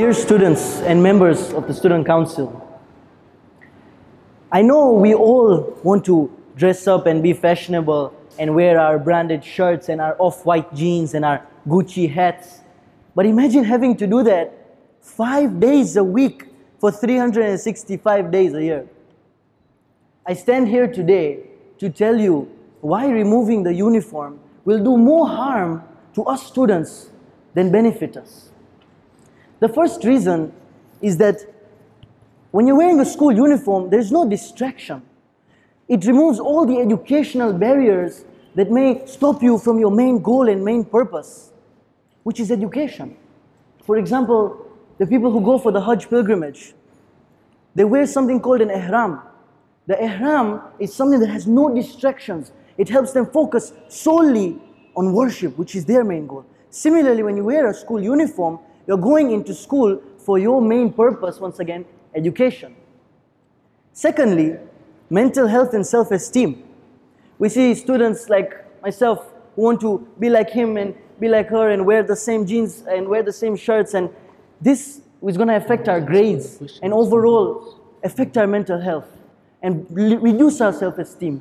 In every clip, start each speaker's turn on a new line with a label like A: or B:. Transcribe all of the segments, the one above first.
A: Dear students and members of the Student Council, I know we all want to dress up and be fashionable and wear our branded shirts and our off-white jeans and our Gucci hats. But imagine having to do that five days a week for 365 days a year. I stand here today to tell you why removing the uniform will do more harm to us students than benefit us. The first reason is that when you're wearing a school uniform, there's no distraction. It removes all the educational barriers that may stop you from your main goal and main purpose, which is education. For example, the people who go for the Hajj pilgrimage, they wear something called an ihram. The ihram is something that has no distractions. It helps them focus solely on worship, which is their main goal. Similarly, when you wear a school uniform, you're going into school for your main purpose, once again, education. Secondly, mental health and self-esteem. We see students like myself who want to be like him and be like her and wear the same jeans and wear the same shirts and this is going to affect our grades and overall affect our mental health and reduce our self-esteem.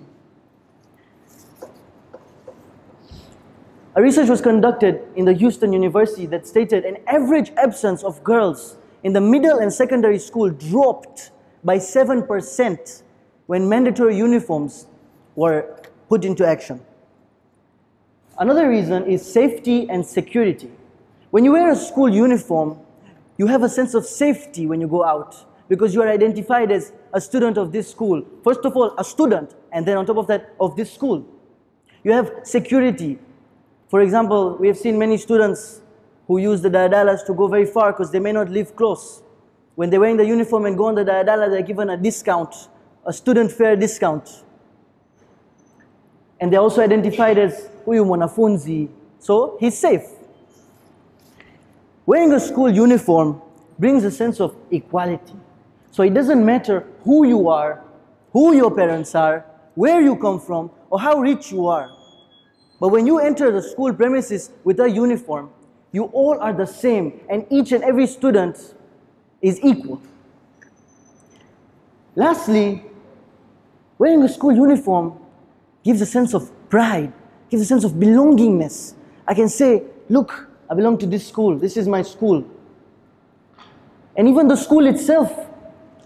A: A research was conducted in the Houston University that stated an average absence of girls in the middle and secondary school dropped by 7% when mandatory uniforms were put into action. Another reason is safety and security. When you wear a school uniform, you have a sense of safety when you go out because you are identified as a student of this school. First of all, a student, and then on top of that, of this school. You have security. For example, we have seen many students who use the daladalas to go very far because they may not live close. When they're wearing the uniform and go on the daladala, they're given a discount, a student fare discount. And they're also identified as huyu mwanafunzi, so he's safe. Wearing a school uniform brings a sense of equality. So it doesn't matter who you are, who your parents are, where you come from, or how rich you are. But when you enter the school premises with a uniform, you all are the same, and each and every student is equal. Lastly, wearing a school uniform gives a sense of pride, gives a sense of belongingness. I can say, look, I belong to this school, this is my school. And even the school itself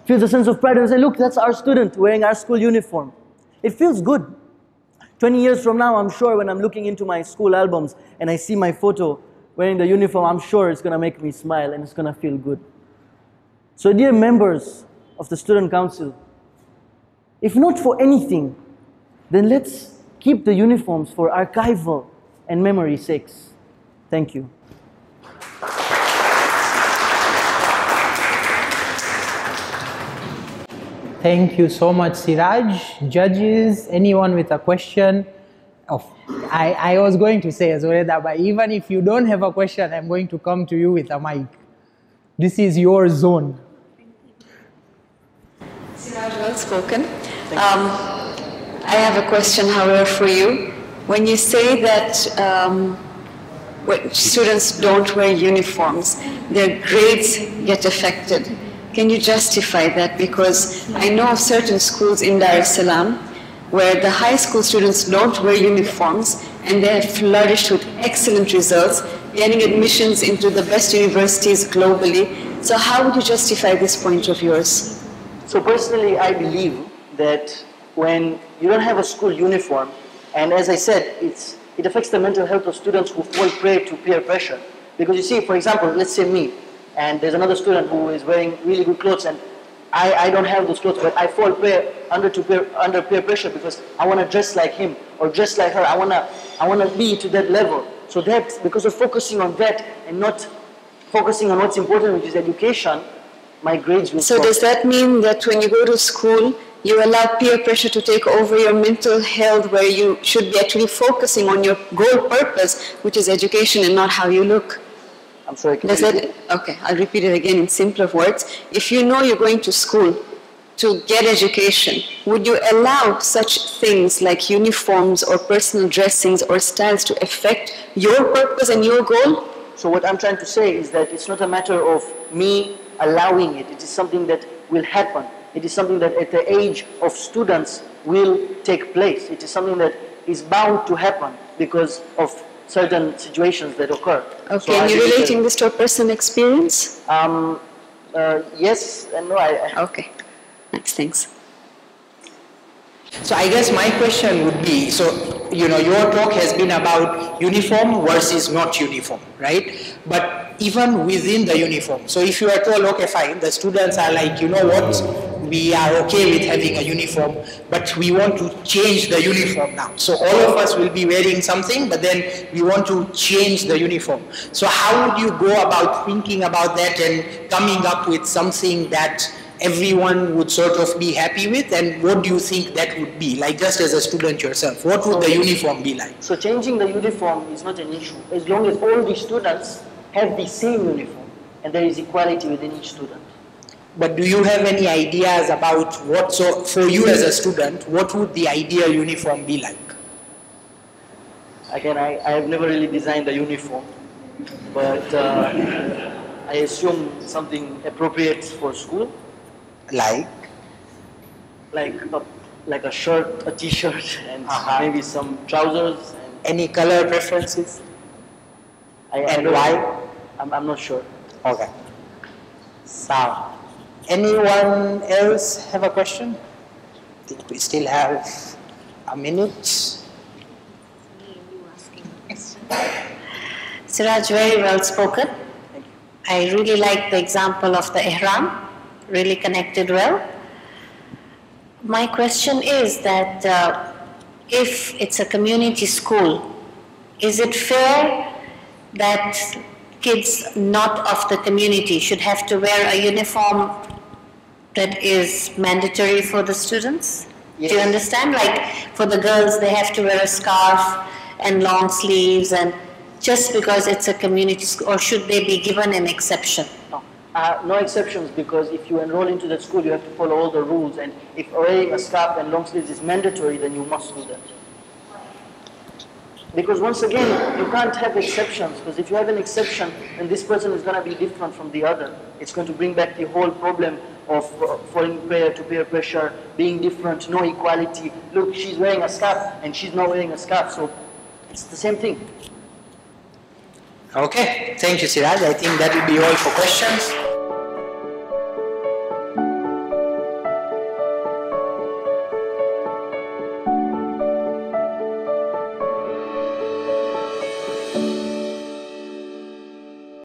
A: feels a sense of pride and say, look, that's our student wearing our school uniform. It feels good. 20 years from now, I'm sure when I'm looking into my school albums and I see my photo wearing the uniform, I'm sure it's going to make me smile and it's going to feel good. So, dear members of the Student Council, if not for anything, then let's keep the uniforms for archival and memory sakes. Thank you.
B: Thank you so much, Siraaj. Judges, anyone with a question? Of, I, I was going to say as well that, but even if you don't have a question, I'm going to come to you with a mic. This is your zone.
C: Siraaj, well spoken. Um, I have a question, however, for you. When you say that um, students don't wear uniforms, their grades get affected. Can you justify that? Because I know of certain schools in Dar es Salaam where the high school students don't wear uniforms and they have flourished with excellent results, getting admissions into the best universities globally. So how would you justify this point of yours?
A: So personally, I believe that when you don't have a school uniform, and as I said, it's, it affects the mental health of students who fall prey to peer pressure. Because you see, for example, let's say me, and there's another student who is wearing really good clothes and I, I don't have those clothes, but I fall prey under, to peer, under peer pressure because I want to dress like him or dress like her. I want to I wanna be to that level. So that, because of focusing on that and not focusing on what's important, which is education, my grades will
C: So
A: fall.
C: does that mean that when you go to school, you allow peer pressure to take over your mental health where you should be actually focusing on your goal purpose, which is education and not how you look?
A: I'm sorry, can
C: Does
A: you
C: that, okay, I'll repeat it again in simpler words. If you know you're going to school to get education, would you allow such things like uniforms or personal dressings or styles to affect your purpose and your goal?
A: So what I'm trying to say is that it's not a matter of me allowing it. It is something that will happen. It is something that at the age of students will take place. It is something that is bound to happen because of certain situations that occur.
C: Okay,
A: I
C: and you're relating this to a personal experience?
A: Um, uh, yes and no. I, I,
C: Okay, next, thanks.
B: So I guess my question would be, so, you know, your talk has been about uniform versus not uniform, right? But even within the uniform, so if you are told, okay, fine, the students are like, you know what, we are okay with having a uniform, but we want to change the uniform now. So all of us will be wearing something, but then we want to change the uniform. So how would you go about thinking about that and coming up with something that everyone would sort of be happy with and what do you think that would be like just as a student yourself what would the uniform be like
A: So changing the uniform is not an issue as long as all the students have the same uniform and there is equality within each student.
B: But do you have any ideas about what so for you as a student what would the ideal uniform be like
A: Again, I, I have never really designed a uniform, but uh, I assume something appropriate for school,
B: like
A: like a, like a shirt, a t-shirt, and
B: Uh-huh.
A: maybe some trousers. And
B: any color preferences
A: I, I
B: And
A: don't-
B: why?
A: I'm, I'm not sure.
B: okay so anyone else have a question I think we still have a minute
D: Siraaj, very well spoken. I really like the example of the ihram, really connected well. My question is that uh, if it's a community school, is it fair that kids not of the community should have to wear a uniform that is mandatory for the students? Do you understand? Like for the girls, they have to wear a scarf and long sleeves, and just because it's a community school, or should they be given an exception?
A: No, uh, no exceptions because if you enroll into that school, you have to follow all the rules. And if wearing a scarf and long sleeves is mandatory, then you must do that. Because once again, you can't have exceptions. Because if you have an exception, then this person is going to be different from the other. It's going to bring back the whole problem of uh, falling prey to peer pressure, being different, no equality. Look, she's wearing a scarf and she's not wearing a scarf, so it's the same thing.
B: okay thank you siraaj i think that will be all for questions